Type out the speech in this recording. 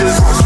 just